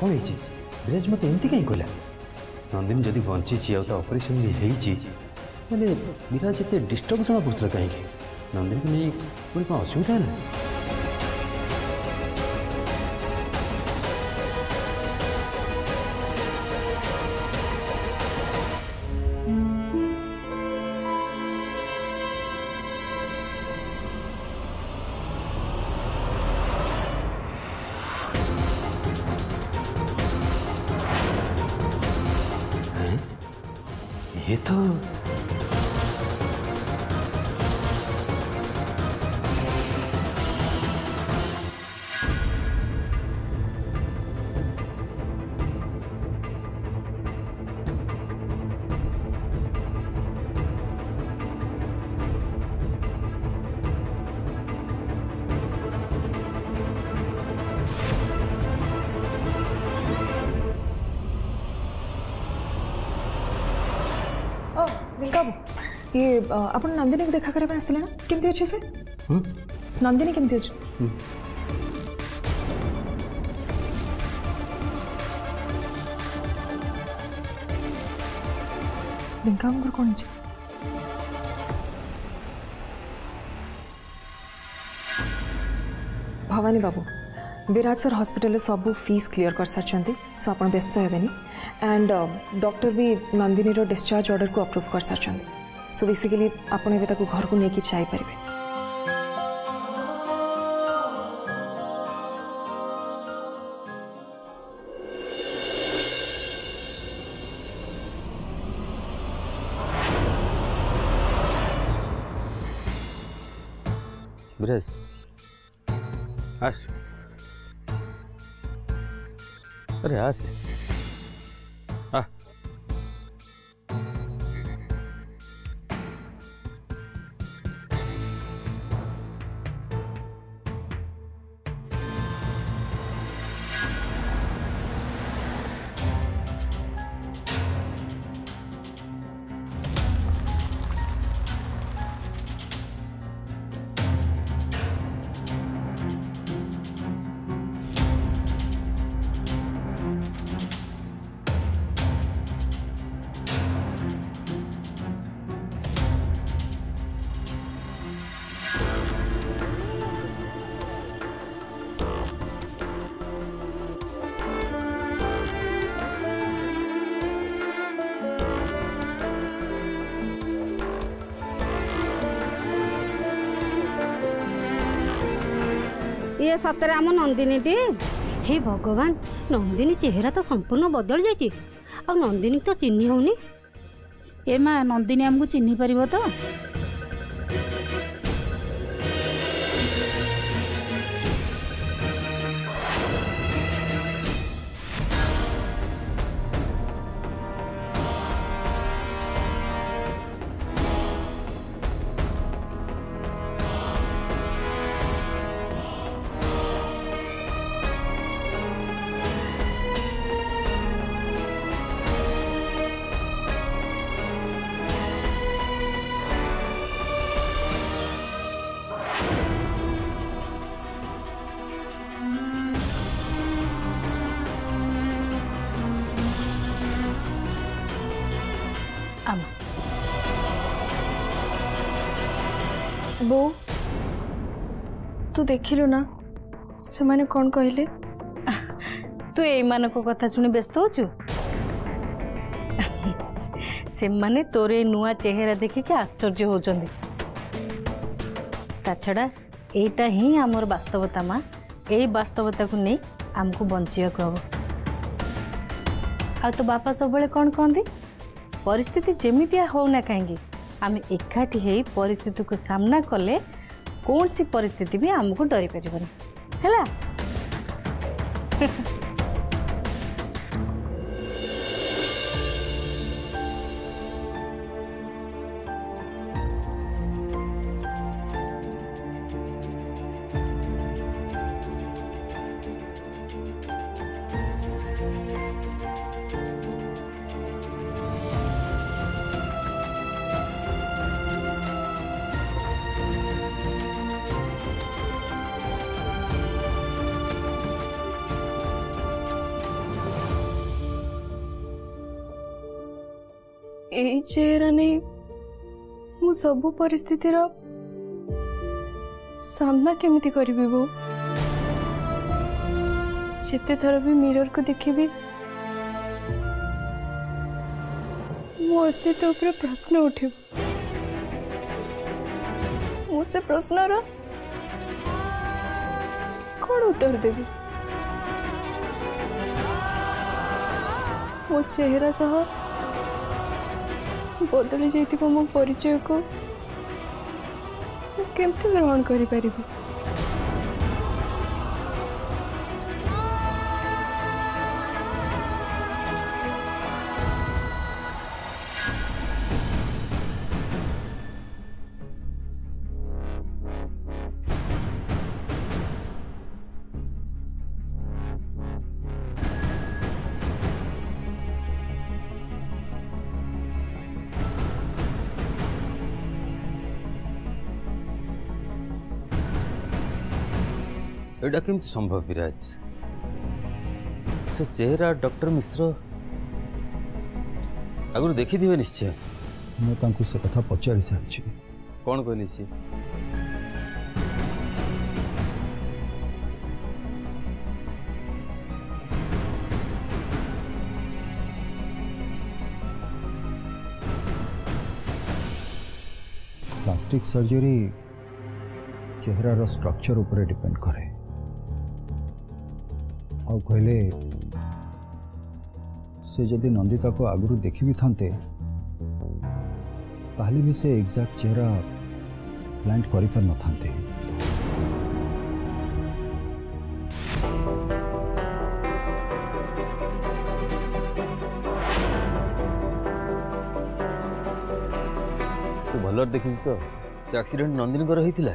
कौन ब्रेज मत एम कहीं कहला नंदीन जदि बंची आपरेसन होते डिस्टर्ब जमा पड़ा कहीं नंदीन को नहीं पुणी कौन असुविधा है ना ये आपण नंदिनी को देखा करें आसले ना केमती अछि से नंदिनी केमती अछि रिंकांगर कोण अछि भवानी बाबू विराट सर हस्पिटाल सब फीस क्लीयर कर सारी सो आप व्यस्त हेनी एंड डॉक्टर भी नंदिनी डिस्चार्ज अर्डर को अप्रूव कर सारी সুবিচিলি আপনি এটাକୁ घरକୁ নেকি চাই পারিবেন biraz asr re asr ଇଏ ସତରେ ଆମ ନନ୍ଦିନୀଟି ହେ ଭଗବାନ ନନ୍ଦିନୀ ଚେହେରା ତ ସମ୍ପୂର୍ଣ୍ଣ ବଦଳି ଯାଇଛି ଆଉ ନନ୍ଦିନୀ ତ ଚିହ୍ନି ହେଉନି ଏ ମା ନନ୍ଦିନୀ ଆମକୁ ଚିହ୍ନି ପାରିବ ତ तू देखिलु ना से कौन कहले तू ये कथा शुणी व्यस्त हो से तोर ये नुआ चेहरा देखिक आश्चर्य होता छड़ा यहीटा ही आमर बास्तवता माँ यही बास्तवता को नहीं आमको बचा हम आ तो बापा सब कौन कहते परिस्थिति जमीती होना कहीं आम एकाठी परिस्थिति को सामना कले କୌଣସି ପରିସ୍ଥିତି ବି ଆମକୁ ଡରିପାରିବନି ହେଲା Ha चेहरा नहीं सब परिस्थितिर सामना केमी करो जिते थर भी मिरर को देखी मो अस्तित्व ऊपर प्रश्न उठ से प्रश्न कौन उत्तर देवी मो चेहरा सहा? ବଦଳି ଯାଇଥିବା ମୋ ପରିଚୟକୁ କେମିତି ଗ୍ରହଣ କରିପାରିବି ডাক্তার কি সম্ভব বিরাজ সুচেহারা ডাক্তার মিশ্র আগু দেখি দিবে নিশ্চয় মতা ক ক কথা পচাৰি চালছি কোন কইলিছি প্লাস্টিক সার্জারি চেহারার স্ট্রাকচার উপরে ডিপেন্ড করে ଆଉ କହିଲେ ସେ ଯଦି ନନ୍ଦିତାକୁ ଆଗରୁ ଦେଖି ବି ଥାନ୍ତେ ତାହେଲେ ବି ସେ ଏକ୍ଜାକ୍ଟ ଚେହେରା ପ୍ଲାଣ୍ଟ କରିପାରିନଥାନ୍ତେ ଭଲରେ ଦେଖିଛି ତ ସେ ଆକ୍ସିଡେଣ୍ଟ ନନ୍ଦିନୀଙ୍କର ହେଇଥିଲା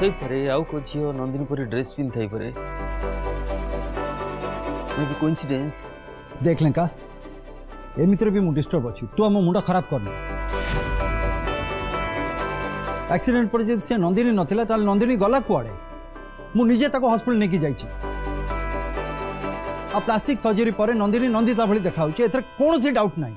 ହେଇପାରେ ଆଉ କେଉଁ ଝିଅ ନନ୍ଦିନୀ ପରି ଡ୍ରେସ୍ ପିନ୍ଧି ଥାଇପାରେ মেবি কোইন্সিডেন্স দেখ লেଙ୍କା ଏମିତିରେ ବି ମୁଁ ଡିଷ୍ଟର୍ବ ଅଛି ତୁ ଆମ ମୁଣ୍ଡ ଖରାପ କରନି ଆକ୍ସିଡେଣ୍ଟ ପରେ ଯଦି ସେ ନନ୍ଦିନୀ ନଥିଲା ତାହେଲେ ନନ୍ଦିନୀ ଗଲା କୁଆଡ଼େ ମୁଁ ନିଜେ ତାକୁ ହସ୍ପିଟାଲ ନେଇକି ଯାଇଛି ଆଉ ପ୍ଲାଷ୍ଟିକ୍ ସର୍ଜରୀ ପରେ ନନ୍ଦିନୀ ନନ୍ଦିତା ଭଳି ଦେଖାହେଉଛି ଏଥିରେ କୌଣସି ଡାଉଟ୍ ନାହିଁ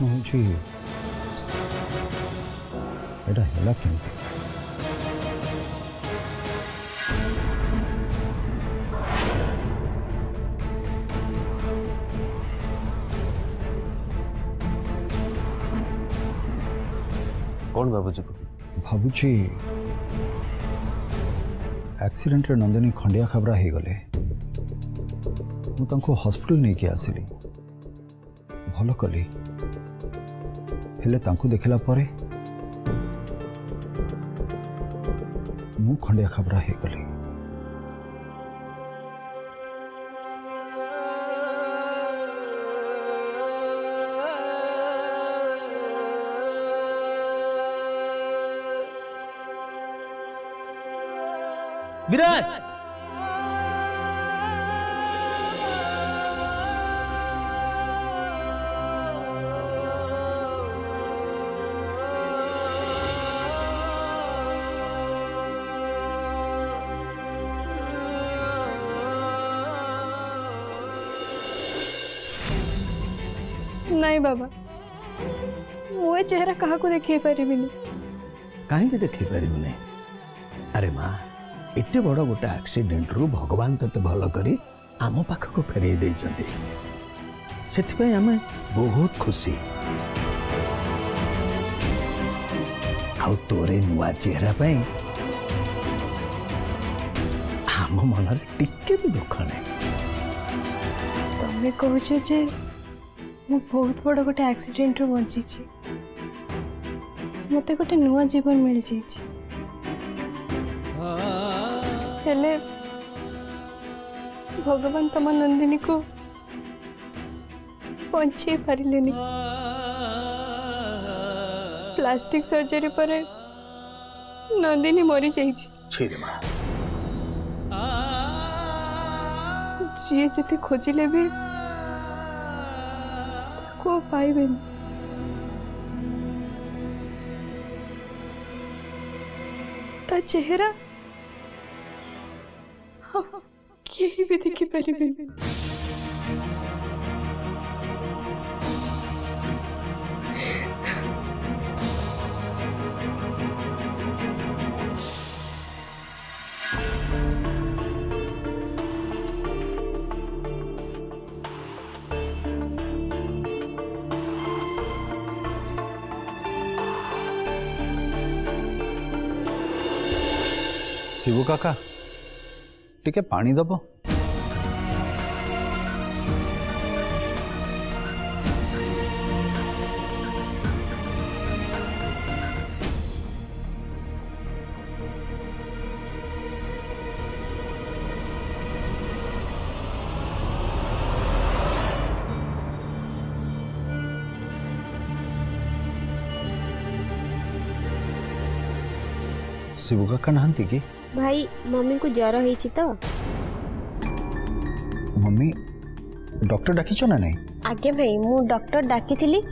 Não te... Era accident Nandini खंडिया खबरा हे गले मु तंको हॉस्पिटल नै के आसीली भलो कली हेले देखला परे मु खंडिया खबरा हे गली विराट ନାଇଁ ବାବା ମୁଁ ଏ ଚେହେରା କାହାକୁ ଦେଖେଇ ପାରିବିନି କାହିଁକି ଦେଖେଇ ପାରିବୁନି ଆରେ ମା ଏତେ ବଡ଼ ଗୋଟେ ଆକ୍ସିଡେଣ୍ଟରୁ ଭଗବାନ ତତେ ଭଲ କରି ଆମ ପାଖକୁ ଫେରେଇ ଦେଇଛନ୍ତି ସେଥିପାଇଁ ଆମେ ବହୁତ ଖୁସି ଆଉ ତୋର ଏ ନୂଆ ଚେହେରା ପାଇଁ ଆମ ମନରେ ଟିକେ ବି ଦୁଃଖ ନାହିଁ ତମେ କହୁଛ ଯେ ମୁଁ ବହୁତ ବଡ଼ ଗୋଟେ ଆକ୍ସିଡେଣ୍ଟରୁ ବଞ୍ଚିଛି ମୋତେ ଗୋଟେ ନୂଆ ଜୀବନ ମିଳିଯାଇଛି ହେଲେ ଭଗବାନ ତମ ନନ୍ଦିନୀକୁ ବଞ୍ଚେଇ ପାରିଲେନି ପ୍ଲାଷ୍ଟିକ ସର୍ଜରୀ ପରେ ନନ୍ଦିନୀ ମରିଯାଇଛି ଯିଏ ଯେତେ ଖୋଜିଲେ ବି পাইবেন তার চেহারা কেউ বি দেখিপারিবেন शिव काका टिके पानी दबो शिव काका नहांती की भाई मम्मी को ज्वर हो तो मम्मी डॉक्टर डाकि छ ना नहीं आके भाई मु डॉक्टर डाकि थिली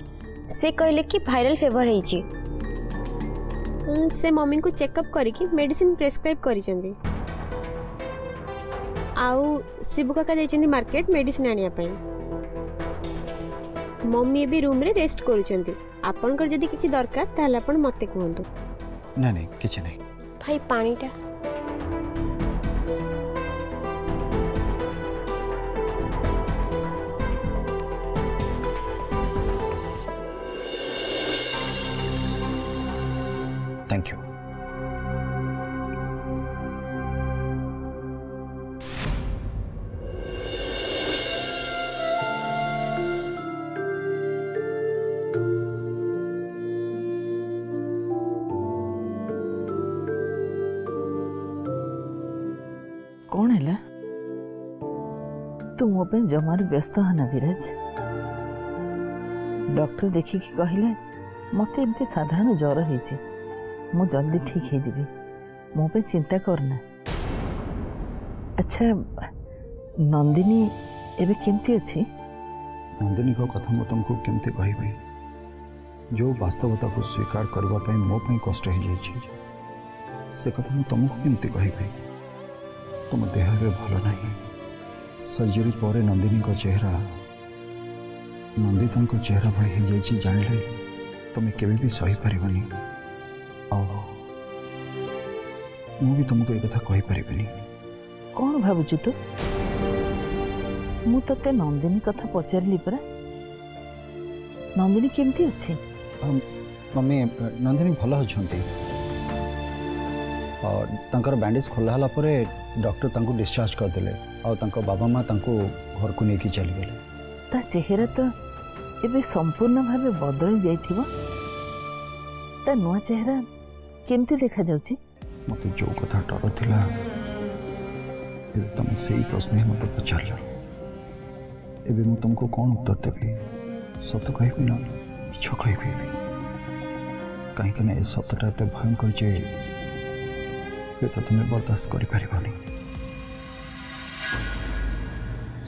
से कहले कि वायरल फीवर है छि से मम्मी को चेकअप करी कि मेडिसिन प्रेस्क्राइब करी चंदे आउ शिव काका जाई चंदे मार्केट मेडिसिन आनिया पई मम्मी भी रूम रे रेस्ट करू चंदे आपन कर यदि किछि दरकार तहले आपन मते कहंतु ना नहीं किछि नहीं भाई पानी टा थैंक यू जमार व्यस्त हना विराज डॉक्टर देखिक कहले मत एमती साधारण ज्वर हो जल्दी ठीक हो मो चिंता करना अच्छा नंदिनी एबे केमती अच्छी नंदिनी को कथा मु तुमको केमती कहबी जो वास्तवता को स्वीकार करबा पई मो पई कष्ट हो जाई से कथा मु तुमको केमती कहबी तुम देह रे भलो नहीं सर्जरी पर नंदिनी चेहरा नंदिता चेहरा भाई जान ले तुम्हें केवे भी सही पारनि भी तुमको एक कहीपर कौन भाव तू मु ते नंदिनी कथा पचार परा नंदिनी केमती अच्छे मम्मी नंदिनी भल अच्छा बैंडेज खोला डॉक्टर डिस्चार्ज कर दिले बाबा माँ घर को लेकिन चली गले चेहरा तो ये संपूर्ण भाव बदली जा नुआ चेहरा केमती देखा जा मत जो कथा डर था तुम से प्रश्न ही मतलब पचार तुमको कौन उत्तर देवी सत कह मीछ कह कहीं सतटा एत भयंकर जे ହୁଏତ ତୁମେ ବରଦାସ୍ତ କରିପାରିବନି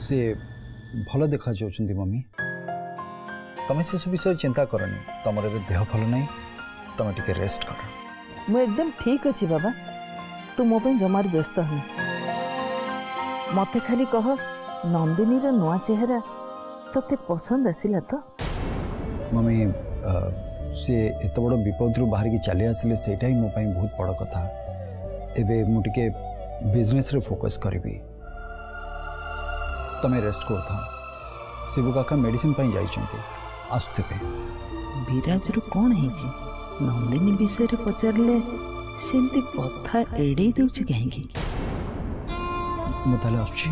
ସେ ଭଲ ଦେଖାଯାଉଛନ୍ତି ମମି ତମେ ସେସବୁ ବିଷୟ ଚିନ୍ତା କରନି ତମର ଏବେ ଦେହ ଭଲ ନାହିଁ ତମେ ଟିକେ ରେଷ୍ଟ କର ମୁଁ ଏକଦମ ଠିକ୍ ଅଛି ବାବା ତୁ ମୋ ପାଇଁ ଜମାରୁ ବ୍ୟସ୍ତ ହୁଏ ମୋତେ ଖାଲି କହ ନନ୍ଦିନୀର ନୂଆ ଚେହେରା ତତେ ପସନ୍ଦ ଆସିଲା ତ ମମି ସିଏ ଏତେ ବଡ଼ ବିପଦରୁ ବାହାରିକି ଚାଲି ଆସିଲେ ସେଇଟା ହିଁ ମୋ ପାଇଁ ବହୁତ ବଡ଼ କଥା तेरे मुटिके बिजनेस रे फोकस करी तमे रेस्ट कर था सिबु काका मेडिसिन पाई जाई चंते आस्ते पे विराज रु कौन है जी नंदिनी विषय रे पचारले सेंती कथा एड़े दउ छ कहेंगे मतलब अच्छी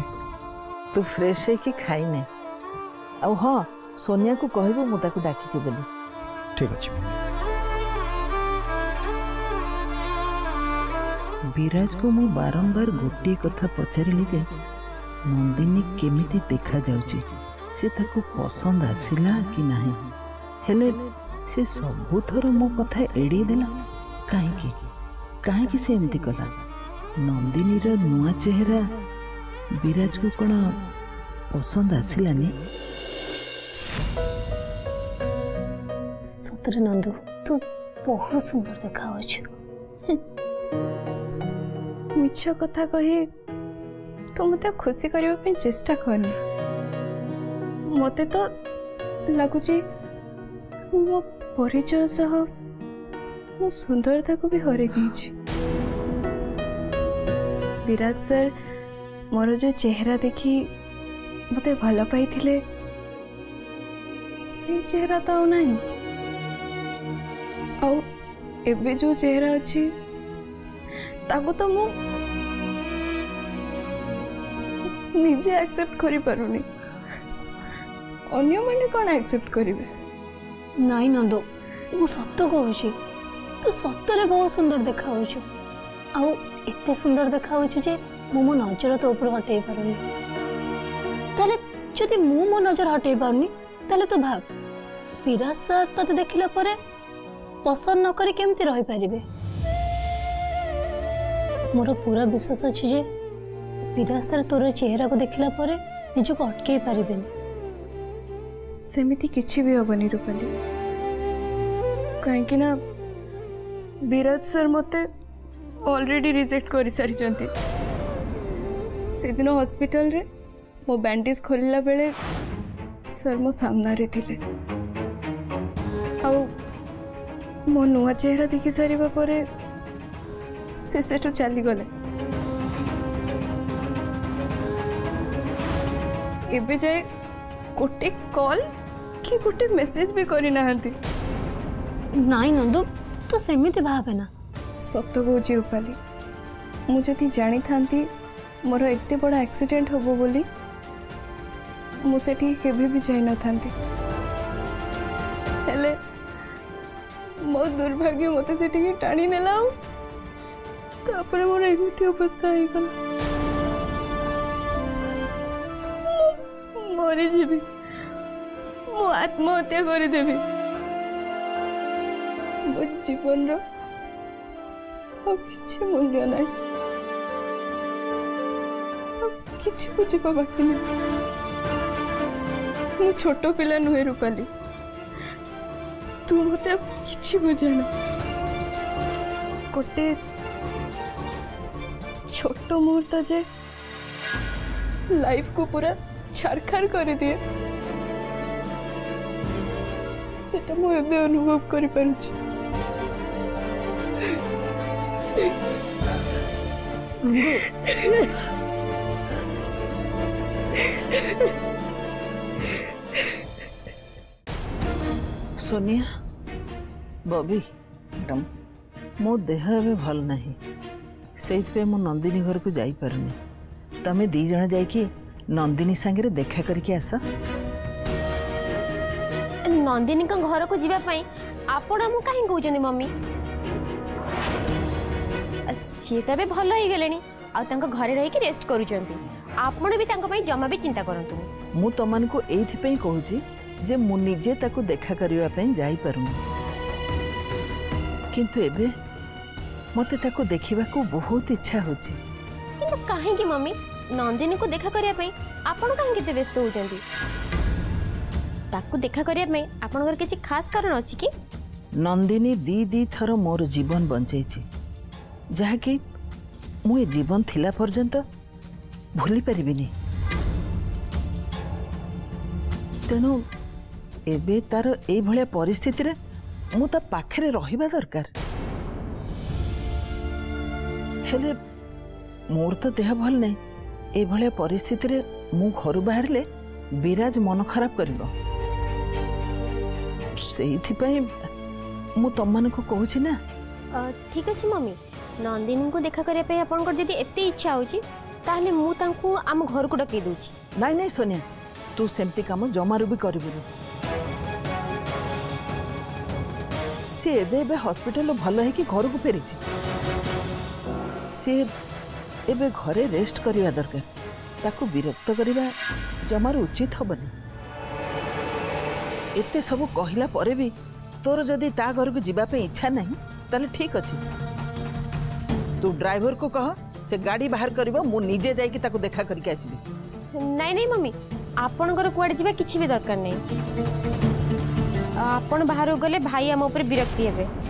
तू फ्रेश है कि खाई ने अब हाँ सोनिया को कहबू मुता को डाकी बोली ठीक अच्छे विराज को मु बारंबार गोटे कथा पचारे जे नंदिनी केमिति देखा जा पसंद आसला कि नाही हेले से सबु थर मो कथा एड़ी देला कहीं कि से एंती कला नंदिनी नुआ चेहरा विराज को कोन पसंद आसिलानी सतरे नंदू तू बहुत सुंदर देखा ମିଛ କଥା କହି ତୁ ମୋତେ ଖୁସି କରିବା ପାଇଁ ଚେଷ୍ଟା କରନି ମୋତେ ତ ଲାଗୁଛି ମୁଁ ମୋ ପରିଚୟ ସହ ମୋ ସୁନ୍ଦରତାକୁ ବି ହରେଇ ଦେଇଛି ବିରାଟ ସାର୍ ମୋର ଯେଉଁ ଚେହେରା ଦେଖି ମୋତେ ଭଲ ପାଇଥିଲେ ସେଇ ଚେହେରା ତ ଆଉ ନାହିଁ ଆଉ ଏବେ ଯେଉଁ ଚେହେରା ଅଛି ᱟᱠᱚ ᱛᱚᱢᱩ ᱱᱤᱡᱮ ᱮᱠᱥᱮᱯᱴ ᱠᱷᱚᱨᱤ ᱯᱟᱨᱩᱱᱤ ᱚᱱ્યᱢᱟᱱᱮ ᱠᱚᱱ ᱮᱠᱥᱮᱯᱴ ᱠᱟᱹᱨᱤᱵᱮ ᱱᱟᱭ ᱱᱚᱫᱚ ᱚ ᱥᱚᱛᱚ ᱜᱚᱦᱩᱡᱤ ᱛᱚ ᱥᱚᱛᱚᱨᱮ ᱵᱚᱦᱩ ᱥᱩᱱᱫᱚᱨ ᱫᱮᱠᱷᱟᱣ ᱦᱩᱡᱩ ᱟଉ ᱤᱛᱮ ᱥᱩᱱᱫᱚᱨ ᱫᱮᱠᱷᱟᱣ ᱦᱩᱡᱩ ᱡᱮ ᱢᱩᱢᱩ ᱱᱚᱡᱚᱨ ᱛᱚ ᱩᱯᱨ ᱦᱟᱴᱮᱭ ᱯᱟᱨᱩᱱᱤ ᱛᱟᱞᱮ ᱡᱚᱛᱤ ᱢᱩᱢᱩ ᱱᱚᱡᱚᱨ ᱦᱟᱴᱮᱭ ᱯᱟᱨᱩᱱᱤ ᱛᱟᱞᱮ ᱛᱚ ᱵᱷᱟᱵ ᱯᱤᱨᱟᱥᱟᱨ ᱛᱚ ᱫᱮᱠᱷᱤᱞᱟ ᱯᱚᱨᱮ ᱯᱚᱥᱚᱱ ᱱ मोर पूरा विश्वास अच्छे विरासर तोर चेहरा को देखला निज को अटक पारे सेमती कि भी हमने रूपाली कहीं विराज सर मत ऑलरेडी रिजेक्ट कर सारी से दिन हस्पिटाल मो बैंडेज खोल बेले सर मो सा मो नुआ चेहरा देखी सारे से से तो चली गले इबे जे गोटे कॉल कि गोटे मेसेज भी करी नहंती नाही नंदु तो सेमिति भाबे ना सत बोजी उपाली मुझे जति जानी थांती मोर एते बडा एक्सीडेंट होबो बोली मुझे सेठी केबे भी जाई न थांती हेले मो दुर्भाग्य मते सेठी के टाणी नेलाऊ তারপরে ମୋର ଏମିତି ଅବସ୍ଥା ହେଇଗଲା ମରିଯିବି ମୁଁ ଆତ୍ମହତ୍ୟା କରିଦେବି ମୋ ଜୀବନର ଆଉ କିଛି ମୂଲ୍ୟ ନାହିଁ କିଛି ବୁଝିବା ବାକି ନାହିଁ ମୁଁ ଛୋଟ ପିଲା ନୁହେଁ ରୂପାଲି ତୁ ମୋତେ କିଛି ବୁଝେ ନା ଗୋଟେ छोट मुहूर्त जे लाइफ को पूरा छारखार कर दिए अनुभव कर सोनिया बॉबी मैडम मो देह भल नहीं ସେଇଥିପାଇଁ ମୁଁ ନନ୍ଦିନୀ ଘରକୁ ଯାଇପାରୁନି ତମେ ଦୁଇ ଜଣ ଯାଇକି ନନ୍ଦିନୀ ସାଙ୍ଗରେ ଦେଖା କରିକି ଆସ ନନ୍ଦିନୀଙ୍କ ଘରକୁ ଯିବା ପାଇଁ ଆପଣ ମୁଁ କାହିଁ କହୁଛନ୍ତି ମମ୍ମି ସିଏ ତ ଏବେ ଭଲ ହେଇଗଲେଣି ଆଉ ତାଙ୍କ ଘରେ ରହିକି ରେଷ୍ଟ କରୁଛନ୍ତି ଆପଣ ବି ତାଙ୍କ ପାଇଁ ଜମା ବି ଚିନ୍ତା କରନ୍ତୁନି ମୁଁ ତମମାନଙ୍କୁ ଏଇଥିପାଇଁ କହୁଛି ଯେ ମୁଁ ନିଜେ ତାକୁ ଦେଖା କରିବା ପାଇଁ ଯାଇପାରୁନି କିନ୍ତୁ ଏବେ ମୋତେ ତାକୁ ଦେଖିବାକୁ ବହୁତ ଇଚ୍ଛା ହେଉଛି କିନ୍ତୁ କାହିଁକି ମମି ନନ୍ଦିନୀକୁ ଦେଖା କରିବା ପାଇଁ ଆପଣ କାହିଁକି ଏତେ ବ୍ୟସ୍ତ ହେଉଛନ୍ତି ତାକୁ ଦେଖା କରିବା ପାଇଁ ଆପଣଙ୍କର କିଛି ଖାସ କାରଣ ଅଛି କି ନନ୍ଦିନୀ ଦୁଇ ଦୁଇ ଥର ମୋର ଜୀବନ ବଞ୍ଚେଇଛି ଯାହାକି ମୁଁ ଏ ଜୀବନ ଥିଲା ପର୍ଯ୍ୟନ୍ତ ଭୁଲି ପାରିବିନି ତେଣୁ ଏବେ ତାର ଏଇଭଳିଆ ପରିସ୍ଥିତିରେ ମୁଁ ତା ପାଖରେ ରହିବା ଦରକାର ହେଲେ ମୋର ତ ଦେହ ଭଲ ନାହିଁ ଏଭଳିଆ ପରିସ୍ଥିତିରେ ମୁଁ ଘରୁ ବାହାରିଲେ ବିରାଜ ମନ ଖରାପ କରିବ ସେଇଥିପାଇଁ ମୁଁ ତମମାନଙ୍କୁ କହୁଛି ନା ଠିକ୍ ଅଛି ମମି ନନ୍ଦିନୀଙ୍କୁ ଦେଖା କରିବା ପାଇଁ ଆପଣଙ୍କର ଯଦି ଏତେ ଇଚ୍ଛା ହେଉଛି ତାହେଲେ ମୁଁ ତାଙ୍କୁ ଆମ ଘରକୁ ଡକେଇ ଦେଉଛି ନାଇଁ ନାଇଁ ସୋନିଆ ତୁ ସେମିତି କାମ ଜମାରୁ ବି କରିବୁନି ସିଏ ଏବେ ଏବେ ହସ୍ପିଟାଲରୁ ଭଲ ହେଇକି ଘରକୁ ଫେରିଛି सी ए घरे रेस्ट करवा दरकार विरक्त करवा जमार उचित हेनी एत सब कहला भी तोर जदि ता घर को जीप इच्छा ना तो ठीक अच्छे तू ड्राइवर को कह से गाड़ी बाहर कर मुझे जाकि देखा करके आसबि ନାଇଁ ନାଇଁ ମମି ଆପଣଙ୍କର କୁଆଡ଼େ ଯିବା दरकार नहीं ଦରକାର भाई आम ବାହାରକୁ ଗଲେ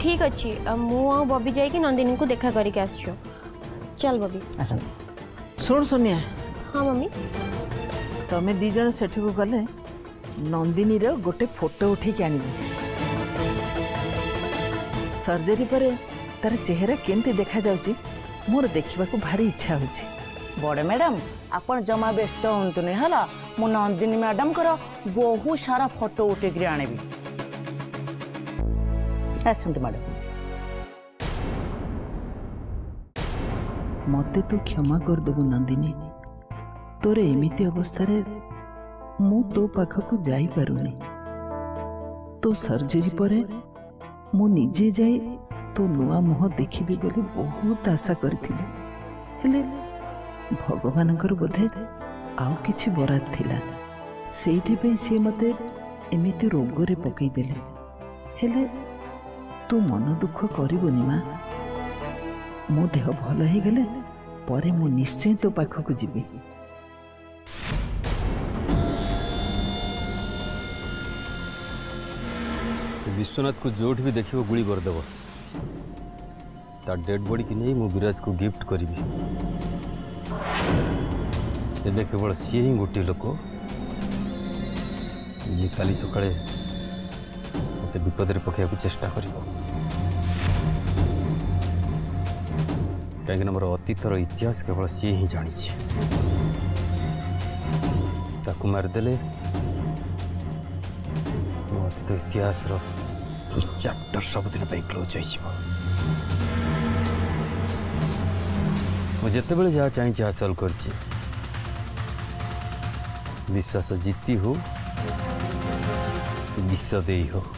ठीक अच्छे मु बबी जा नंदिनी को देखा कर चल बबी शुण सोनिया हाँ मम्मी तुम्हें दीज से गले नंदिनी गोटे फोटो उठे सर्जरी पर तार चेहरा केमती देखा जा मोर देखा भारी इच्छा हो बड़े मैडम आप जमा व्यस्त हूँ हाला मु नंदिनी मैडम को बहुत सारा फोटो उठे आने भी। ଆସନ୍ତୁ ମ୍ୟାଡ଼ାମ୍ ମୋତେ ତୁ କ୍ଷମା କରିଦେବୁ ନନ୍ଦିନୀ ତୋର ଏମିତି ଅବସ୍ଥାରେ ମୁଁ ତୋ ପାଖକୁ ଯାଇପାରୁନି ତୋ ସର୍ଜରୀ ପରେ ମୁଁ ନିଜେ ଯାଇ ତୋ ନୂଆ ମୁହଁ ଦେଖିବି ବୋଲି ବହୁତ ଆଶା କରିଥିଲି ହେଲେ ଭଗବାନଙ୍କର ବୋଧେ ଆଉ କିଛି ବରାଦ ଥିଲା ସେଇଥିପାଇଁ ସିଏ ମୋତେ ଏମିତି ରୋଗରେ ପକାଇଦେଲେ ହେଲେ ତୁ ମନ ଦୁଃଖ କରିବୁନି ମା ମୋ ଦେହ ଭଲ ହେଇଗଲେ ପରେ ମୁଁ ନିଶ୍ଚୟ ତୋ ପାଖକୁ ଯିବି ବିଶ୍ୱନାଥକୁ ଯେଉଁଠି ବି ଦେଖିବ ଗୁଳି କରିଦେବ ତା ଡେଡ୍ ବଡ଼ିକି ନେଇ ମୁଁ ବିରାଜକୁ ଗିଫ୍ଟ କରିବି ଏବେ କେବଳ ସିଏ ହିଁ ଗୋଟିଏ ଲୋକ ଯିଏ କାଲି ସକାଳେ মতো বিপদের পকাইব চেষ্টা করব কিনা মোর অতীতর ইতিহাস কেবল সি হি জাঁচি তাকে মারিদেলে মো অতীত ইতিহাসর চ্যাপ্টর সবুদিন ক্লোজ হয়ে ମୁଁ ଯେତେବେଳେ ଯାହା ଚାହିଁଛି ହାସଲ କରିଛି ବିଶ୍ୱାସ ଜିତି ହଉ ବିଷ ଦେଇ ହଉ